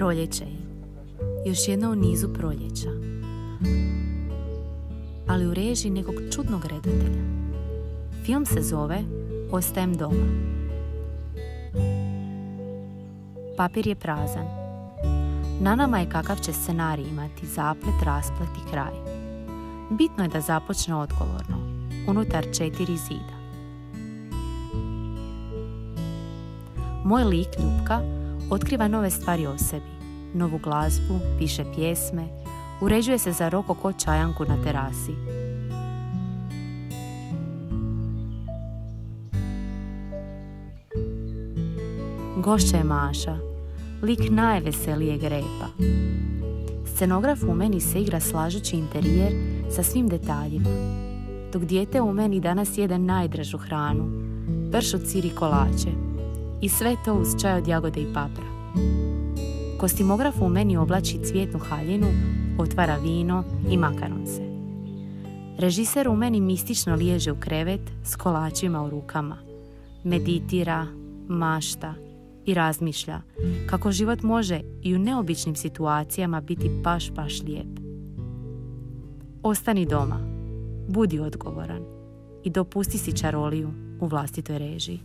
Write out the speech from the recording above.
Proljeće je. Još jedno u nizu proljeća. Ali u režiji nekog čudnog redatelja. Film se zove Ostajem doma. Papir je prazan. Na nama je kakav će scenarij imati zaplet, rasplet i kraj. Bitno je da započne odgovorno, unutar četiri zida. Moj lik Ljubka otkriva nove stvari o sebi, novu glazbu, piše pjesme, uređuje se za rokoko čajanku na terasi. Gošća je Maša, lik najveselijeg repa. Scenograf u meni se igra slažući interijer sa svim detaljima, dok dijete u meni danas jede najdražu hranu, pršu ciri kolače i sve to uz čaj od jagode i papra. Kostimograf u meni oblači cvjetnu haljinu, otvara vino i makaron se. Režiser u meni mistično liježe u krevet s kolačima u rukama. Meditira, mašta i razmišlja kako život može i u neobičnim situacijama biti baš baš lijep. Ostani doma, budi odgovoran i dopusti si čaroliju u vlastitoj režiji.